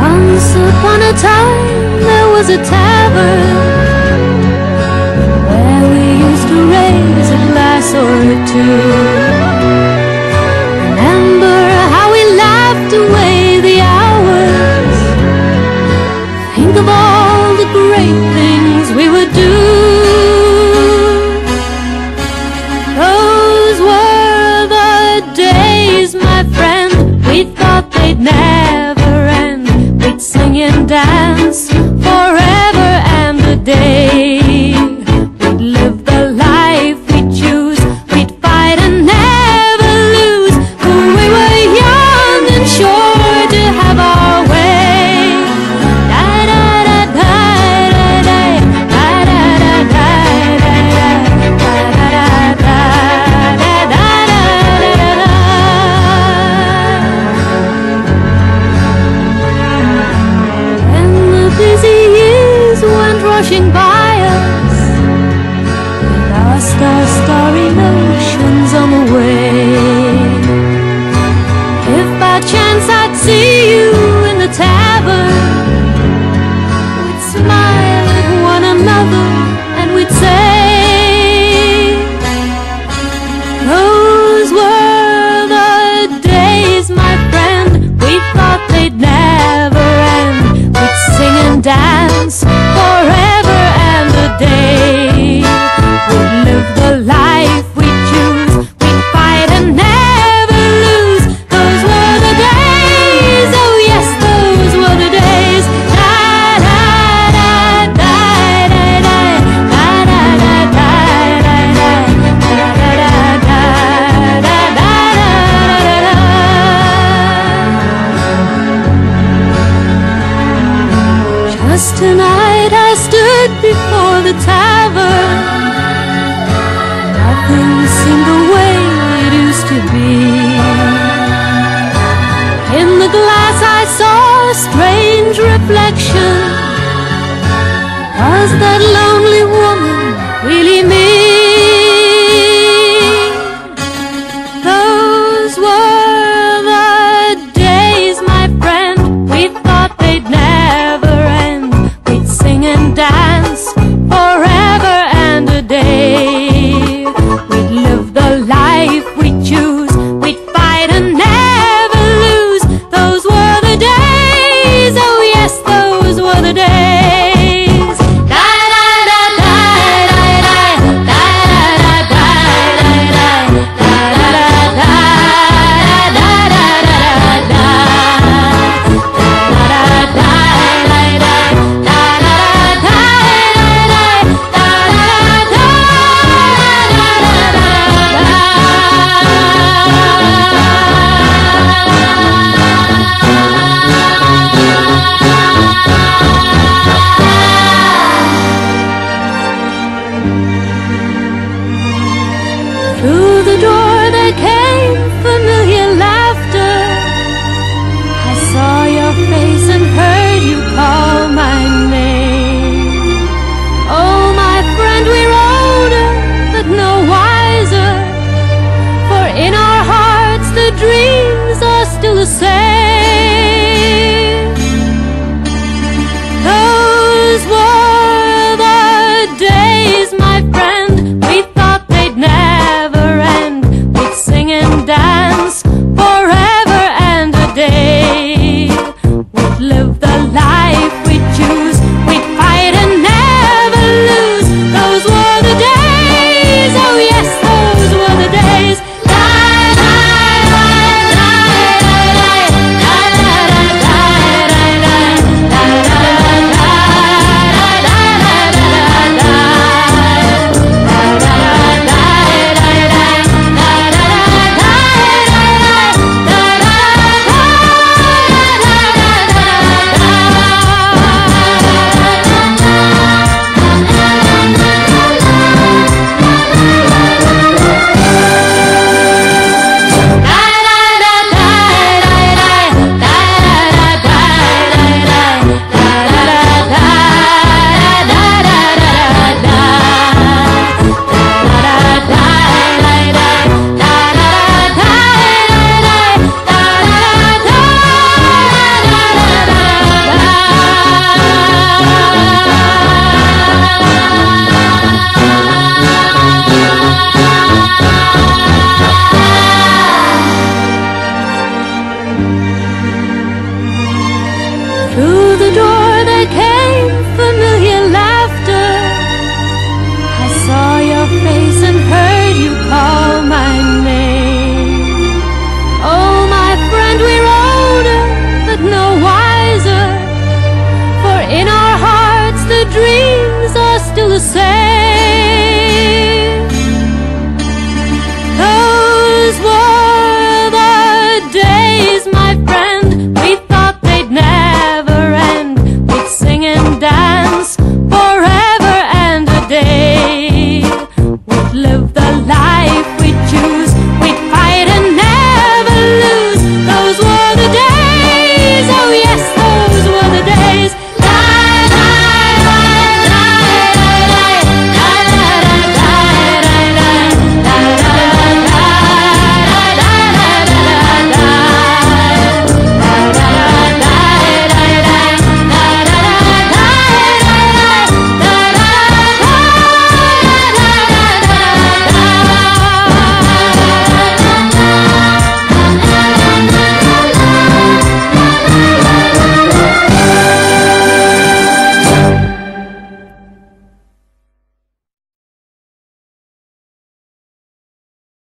Once upon a time there was a tavern. Trên estás? and